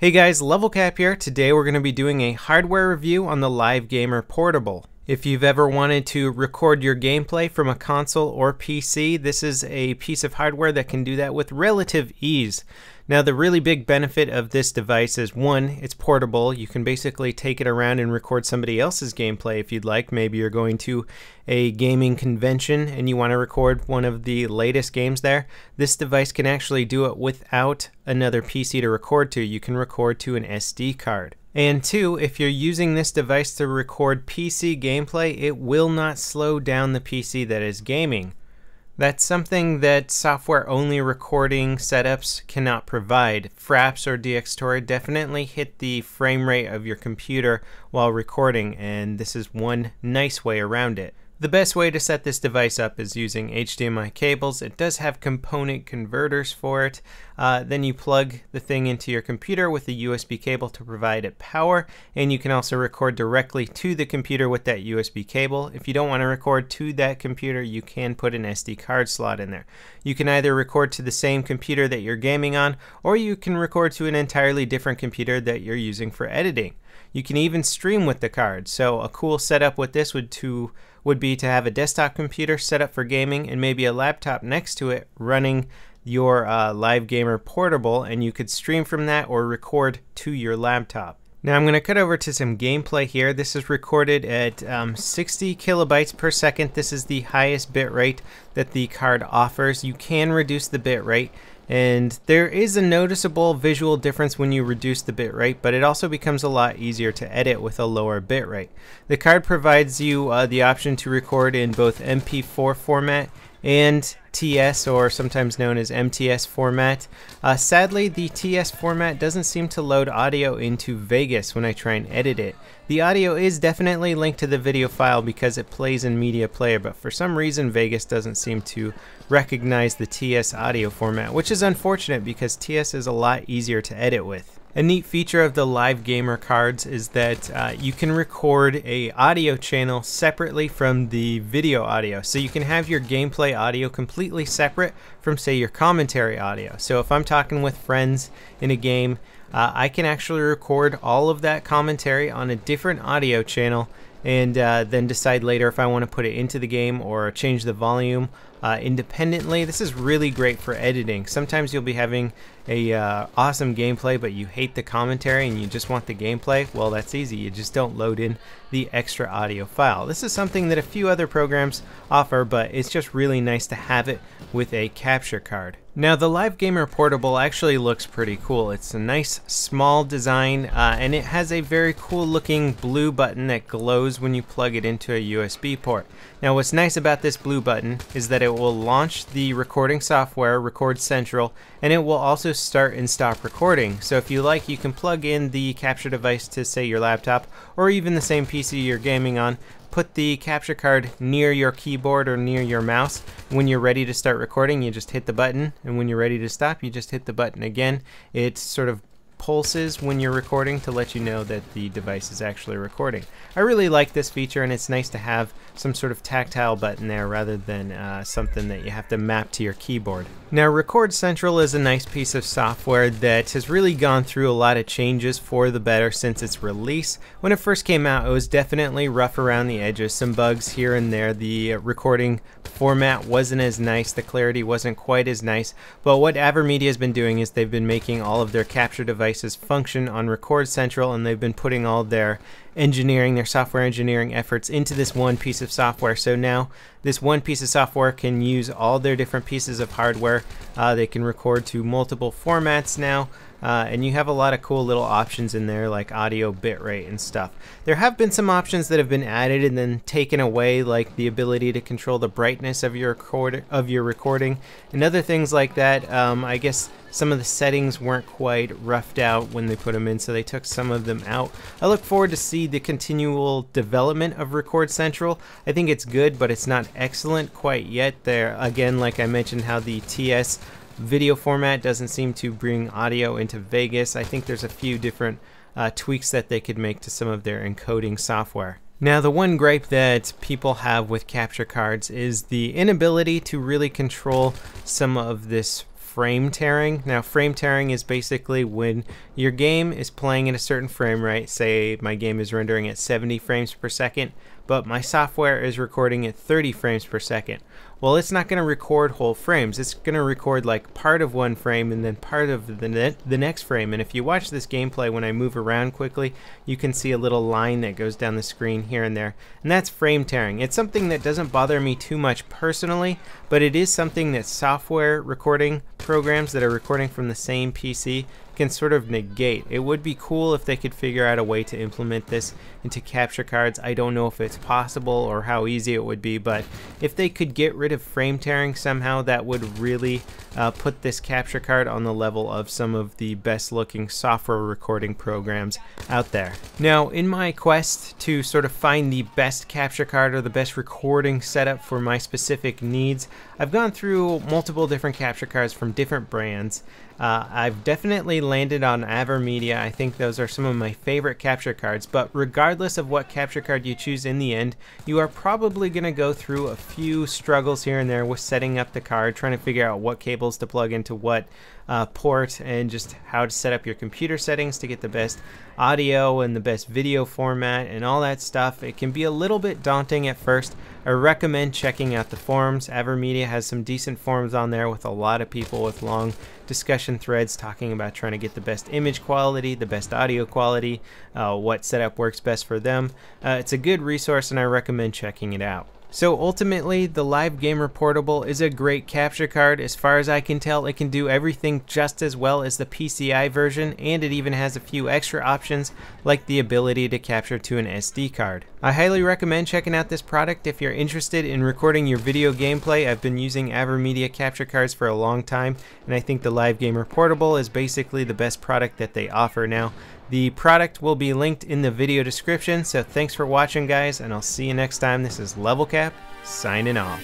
Hey guys, Level Cap here. Today we're going to be doing a hardware review on the Live Gamer Portable. If you've ever wanted to record your gameplay from a console or PC, this is a piece of hardware that can do that with relative ease. Now the really big benefit of this device is one, it's portable. You can basically take it around and record somebody else's gameplay if you'd like. Maybe you're going to a gaming convention and you want to record one of the latest games there. This device can actually do it without another PC to record to. You can record to an SD card. And two, if you're using this device to record PC gameplay, it will not slow down the PC that is gaming. That's something that software only recording setups cannot provide. Fraps or Dxtory definitely hit the frame rate of your computer while recording, and this is one nice way around it. The best way to set this device up is using HDMI cables. It does have component converters for it. Uh, then you plug the thing into your computer with a USB cable to provide it power, and you can also record directly to the computer with that USB cable. If you don't want to record to that computer, you can put an SD card slot in there. You can either record to the same computer that you're gaming on, or you can record to an entirely different computer that you're using for editing. You can even stream with the card. So a cool setup with this would to would be to have a desktop computer set up for gaming and maybe a laptop next to it running your uh, Live Gamer portable and you could stream from that or record to your laptop. Now I'm going to cut over to some gameplay here. This is recorded at um, 60 kilobytes per second. This is the highest bit rate that the card offers. You can reduce the bit rate and there is a noticeable visual difference when you reduce the bit rate, but it also becomes a lot easier to edit with a lower bit rate. The card provides you uh, the option to record in both MP4 format and TS or sometimes known as MTS format. Uh, sadly, the TS format doesn't seem to load audio into Vegas when I try and edit it. The audio is definitely linked to the video file because it plays in Media Player, but for some reason Vegas doesn't seem to recognize the TS audio format, which is unfortunate because TS is a lot easier to edit with. A neat feature of the Live Gamer cards is that uh, you can record a audio channel separately from the video audio. So you can have your gameplay audio completely separate from say your commentary audio. So if I'm talking with friends in a game, uh, I can actually record all of that commentary on a different audio channel and uh, then decide later if I want to put it into the game or change the volume uh, independently. This is really great for editing. Sometimes you'll be having a uh, awesome gameplay, but you hate the commentary and you just want the gameplay. Well, that's easy. You just don't load in the extra audio file. This is something that a few other programs offer, but it's just really nice to have it with a capture card. Now the Live Gamer Portable actually looks pretty cool. It's a nice small design uh, and it has a very cool looking blue button that glows when you plug it into a USB port. Now what's nice about this blue button is that it will launch the recording software, Record Central, and it will also start and stop recording. So if you like you can plug in the capture device to say your laptop or even the same PC you're gaming on, put the capture card near your keyboard or near your mouse. When you're ready to start recording, you just hit the button, and when you're ready to stop, you just hit the button again. It sort of pulses when you're recording to let you know that the device is actually recording. I really like this feature and it's nice to have some sort of tactile button there rather than uh, something that you have to map to your keyboard. Now Record Central is a nice piece of software that has really gone through a lot of changes for the better since its release. When it first came out it was definitely rough around the edges, some bugs here and there, the uh, recording format wasn't as nice, the clarity wasn't quite as nice, but what Avermedia has been doing is they've been making all of their capture devices function on Record Central and they've been putting all their engineering, their software engineering efforts into this one piece of software. So now this one piece of software can use all their different pieces of hardware. Uh, they can record to multiple formats now. Uh, and you have a lot of cool little options in there like audio bitrate and stuff. There have been some options that have been added and then taken away like the ability to control the brightness of your record of your recording and other things like that. Um, I guess some of the settings weren't quite roughed out when they put them in so they took some of them out. I look forward to see the continual development of Record Central. I think it's good but it's not excellent quite yet. There again like I mentioned how the TS video format doesn't seem to bring audio into Vegas. I think there's a few different uh, tweaks that they could make to some of their encoding software. Now the one gripe that people have with capture cards is the inability to really control some of this frame tearing. Now, frame tearing is basically when your game is playing at a certain frame rate. Say my game is rendering at 70 frames per second, but my software is recording at 30 frames per second. Well, it's not going to record whole frames. It's going to record like part of one frame and then part of the, ne the next frame. And if you watch this gameplay when I move around quickly, you can see a little line that goes down the screen here and there. And that's frame tearing. It's something that doesn't bother me too much personally, but it is something that software recording programs that are recording from the same PC can sort of negate. It would be cool if they could figure out a way to implement this into capture cards. I don't know if it's possible or how easy it would be, but if they could get rid of frame tearing somehow, that would really uh, put this capture card on the level of some of the best looking software recording programs out there. Now, in my quest to sort of find the best capture card or the best recording setup for my specific needs, I've gone through multiple different capture cards from different brands. Uh, I've definitely landed on AverMedia. I think those are some of my favorite capture cards, but regardless of what capture card you choose in the end, you are probably going to go through a few struggles here and there with setting up the card, trying to figure out what cables to plug into what uh, port and just how to set up your computer settings to get the best audio and the best video format and all that stuff. It can be a little bit daunting at first. I recommend checking out the forums. AverMedia has some decent forums on there with a lot of people with long discussion threads talking about trying to get the best image quality, the best audio quality, uh, what setup works best for them. Uh, it's a good resource and I recommend checking it out. So ultimately, the Live Gamer Portable is a great capture card. As far as I can tell, it can do everything just as well as the PCI version, and it even has a few extra options, like the ability to capture to an SD card. I highly recommend checking out this product if you're interested in recording your video gameplay. I've been using AverMedia capture cards for a long time, and I think the Live Gamer Portable is basically the best product that they offer now. The product will be linked in the video description, so thanks for watching guys, and I'll see you next time. This is Signing off.